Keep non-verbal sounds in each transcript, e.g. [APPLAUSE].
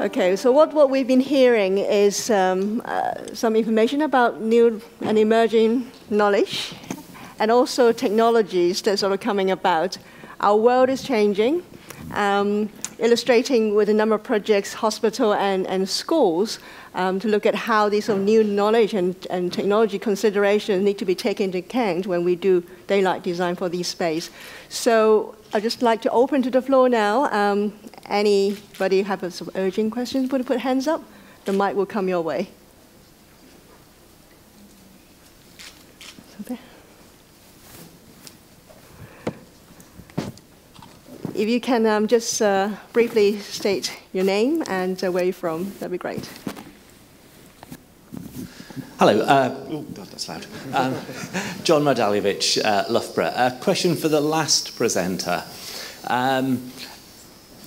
Okay, so what, what we've been hearing is um, uh, some information about new and emerging knowledge and also technologies that are sort of coming about. Our world is changing, um, illustrating with a number of projects, hospital and, and schools, um, to look at how these sort of new knowledge and, and technology considerations need to be taken into account when we do daylight design for these space. So I'd just like to open to the floor now. Um, Anybody have sort urgent questions? Put put hands up. The mic will come your way. If you can um, just uh, briefly state your name and uh, where you're from, that'd be great. Hello. Uh, oh, God, that's loud. Um, John Mardaljevic, uh, Loughborough. A question for the last presenter. Um,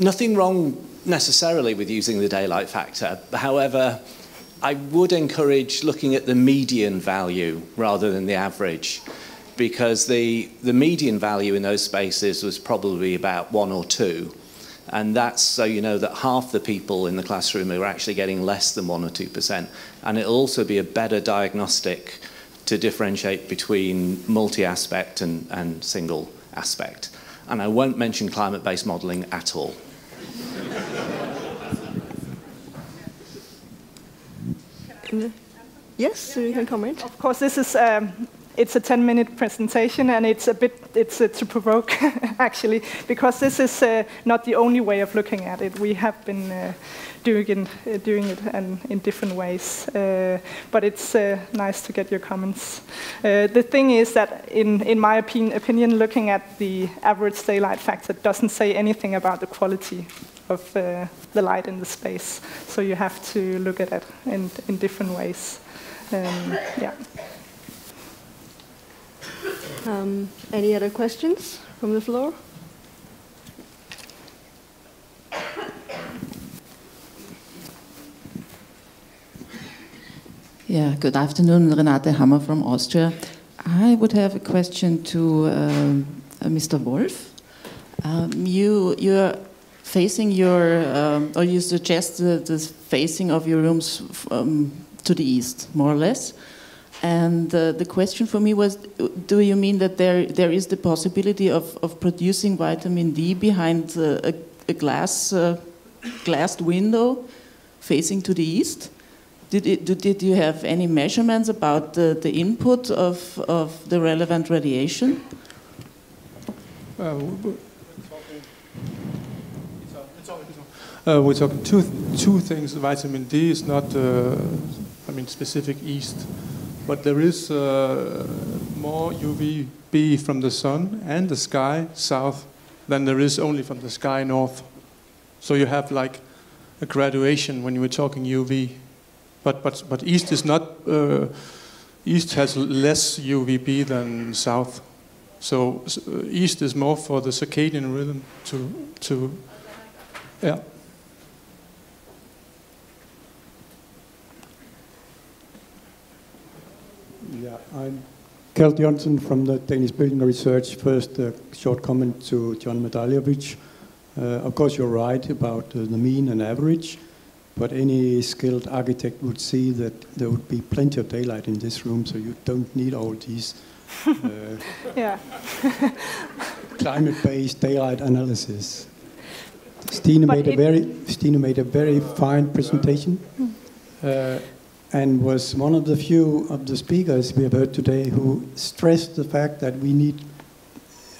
nothing wrong necessarily with using the daylight factor. However, I would encourage looking at the median value rather than the average because the, the median value in those spaces was probably about one or two. And that's so you know that half the people in the classroom are actually getting less than one or two percent. And it'll also be a better diagnostic to differentiate between multi-aspect and, and single aspect. And I won't mention climate-based modelling at all. Yes, so you can comment. Of course, this is um, it's a 10-minute presentation, and it's a bit it's uh, to provoke [LAUGHS] actually, because this is uh, not the only way of looking at it. We have been uh, doing it, uh, doing it and in different ways, uh, but it's uh, nice to get your comments. the thing is that, in in my opinion, opinion, looking at the average daylight factor doesn't say anything about the quality of uh, the light in the space. So you have to look at it in, in different ways. Um, yeah. Um, any other questions from the floor? Yeah, good afternoon, Renate Hammer from Austria. I would have a question to uh, uh Mr. Volf. Um, you, you're facing your, um, or you suggest the, the, facing of your rooms um, to the east, more or less. And uh, the question for me was, do you mean that there, there is the possibility of, of producing vitamin D behind uh, a, a, glass, uh, glassed window facing to the east? Did, it, did you have any measurements about the, the input of, of the relevant radiation? Uh, we're talking two two things. Vitamin D is not, uh, I mean, specific east, but there is uh, more UVB from the sun and the sky south than there is only from the sky north. So you have like a graduation when you were talking UV, but but but east is not. Uh, east has less UVB than south. So uh, east is more for the circadian rhythm to to yeah. Yeah, I'm Kjeld Johnsen from the Danish Building Research. First, a short comment to John Mardaljevic. Uh, of course, you're right about uh, the mean and average, but any skilled architect would see that there would be plenty of daylight in this room, so you don't need all these uh, [LAUGHS] [LAUGHS] climate-based daylight analysis. Stine made, a very, Stine made a very fine presentation. Uh, and was one of the few of the speakers we have heard today who stressed the fact that we need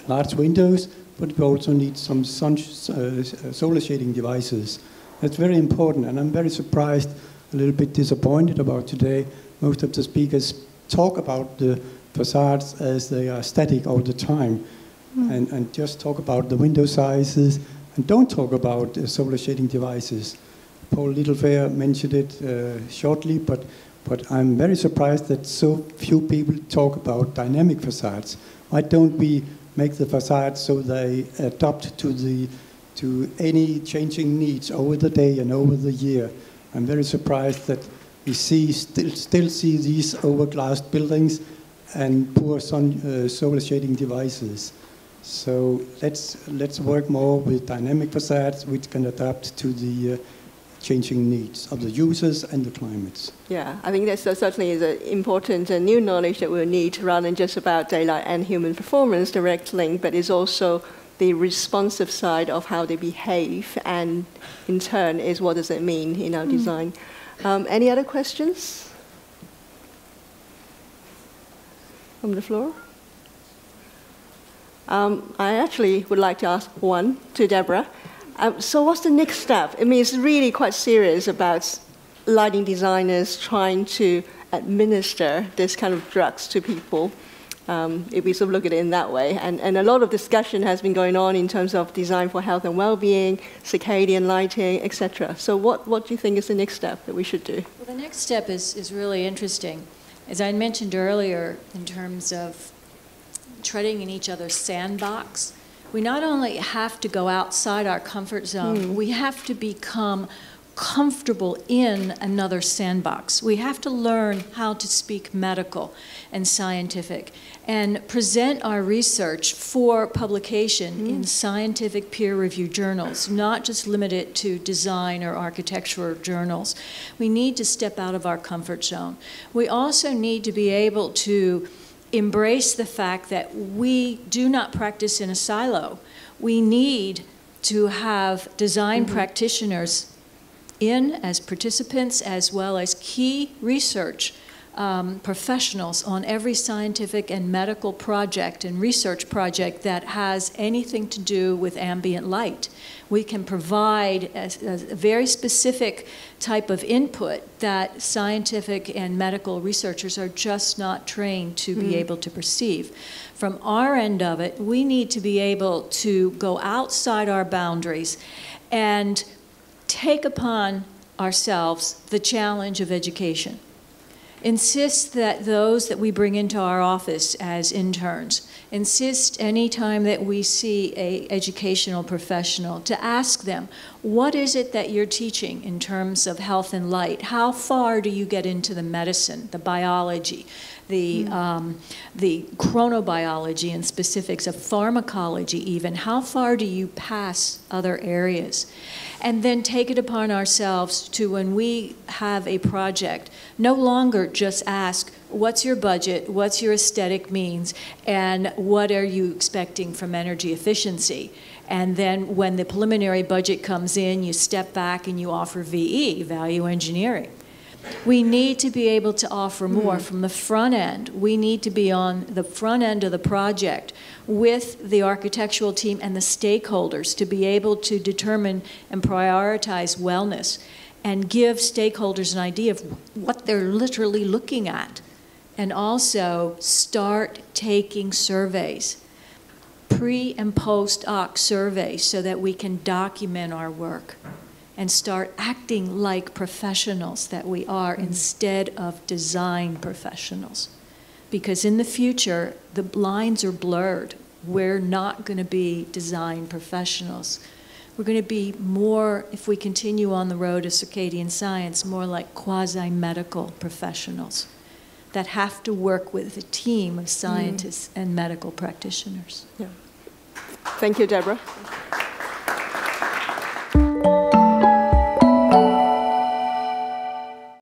large windows, but we also need some sun, uh, solar shading devices. That's very important, and I'm very surprised, a little bit disappointed about today. Most of the speakers talk about the facades as they are static all the time, mm. and, and just talk about the window sizes, and don't talk about uh, solar shading devices. Paul Littlefair mentioned it uh, shortly, but, but I'm very surprised that so few people talk about dynamic facades. Why don't we make the facades so they adapt to, the, to any changing needs over the day and over the year? I'm very surprised that we see, still, still see these overglassed buildings and poor sun, uh, solar shading devices. So let's, let's work more with dynamic facades which can adapt to the uh, changing needs of the users and the climates. Yeah, I think that's, that certainly is an important uh, new knowledge that we'll need rather than just about daylight and human performance, direct link, but it's also the responsive side of how they behave, and in turn is what does it mean in our mm. design. Um, any other questions from the floor? Um, I actually would like to ask one to Deborah. Um, so what's the next step? I mean, it's really quite serious about lighting designers trying to administer this kind of drugs to people. Um, if we sort of look at it in that way. And, and a lot of discussion has been going on in terms of design for health and well-being, circadian lighting, etc. So what, what do you think is the next step that we should do? Well, the next step is, is really interesting. As I mentioned earlier, in terms of treading in each other's sandbox, we not only have to go outside our comfort zone, mm. we have to become comfortable in another sandbox. We have to learn how to speak medical and scientific and present our research for publication mm. in scientific peer reviewed journals, not just limit it to design or architecture journals. We need to step out of our comfort zone. We also need to be able to embrace the fact that we do not practice in a silo. We need to have design mm-hmm. practitioners in as participants as well as key research um, professionals on every scientific and medical project and research project that has anything to do with ambient light. We can provide a, a very specific type of input that scientific and medical researchers are just not trained to be mm. able to perceive. From our end of it, we need to be able to go outside our boundaries and take upon ourselves the challenge of education insist that those that we bring into our office as interns. Insist anytime that we see a educational professional to ask them what is it that you're teaching in terms of health and light? How far do you get into the medicine the biology the, mm. um, the chronobiology and specifics of pharmacology even how far do you pass other areas and then take it upon ourselves to when we have a project, no longer just ask, what's your budget, what's your aesthetic means, and what are you expecting from energy efficiency? And then when the preliminary budget comes in, you step back and you offer VE, value engineering. We need to be able to offer more mm. from the front end. We need to be on the front end of the project with the architectural team and the stakeholders to be able to determine and prioritize wellness and give stakeholders an idea of what they're literally looking at. And also start taking surveys, pre and post hoc surveys, so that we can document our work and start acting like professionals that we are mm-hmm. instead of design professionals. Because in the future, the lines are blurred. We're not going to be design professionals. We're going to be more, if we continue on the road of circadian science, more like quasi medical professionals that have to work with a team of scientists mm. and medical practitioners. Yeah. Thank you, Deborah.